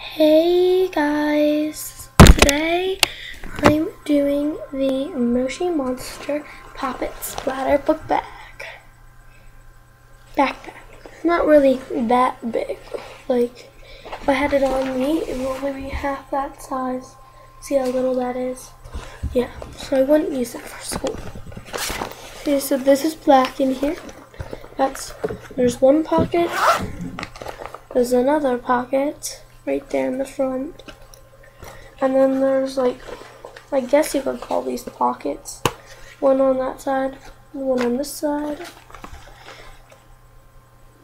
Hey guys, today I'm doing the Moshi Monster Poppet Splatter Book Bag. Backpack. It's not really that big. Like, if I had it on me, it would only be half that size. See how little that is? Yeah, so I wouldn't use that for school. Okay, so this is black in here. That's, there's one pocket. There's another pocket right there in the front. And then there's like, I guess you could call these pockets. One on that side, one on this side.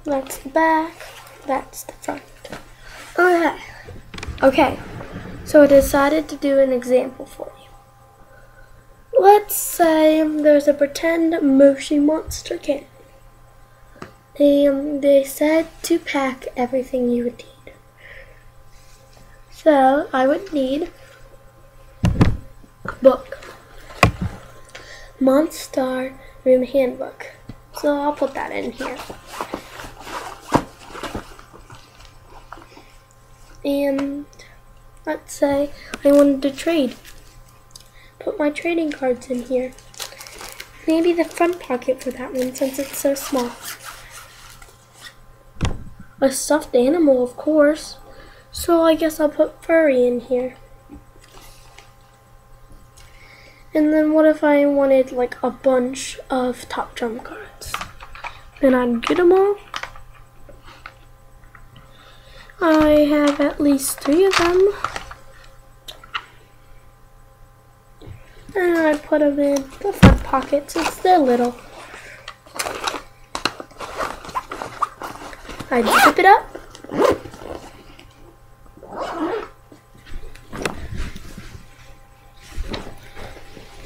That's the back, that's the front. Okay. Okay. So I decided to do an example for you. Let's say there's a pretend Moshi Monster can. They, they said to pack everything you would need. So I would need book, Monstar Room Handbook. So I'll put that in here. And let's say I wanted to trade. Put my trading cards in here. Maybe the front pocket for that one since it's so small. A stuffed animal, of course. So I guess I'll put Furi in here. And then what if I wanted like a bunch of Top Trump cards? Then I'd get them all. I have at least three of them. And I put them in the front pockets since they're little. I zip it up.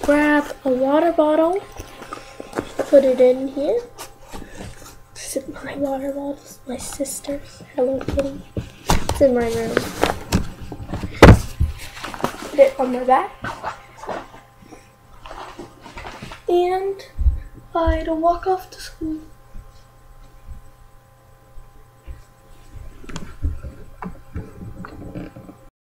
Grab a water bottle. Put it in here. This is my water bottle. My sister's. Hello Kitty. It's in my room. Put it on my back. And I'd walk off to school.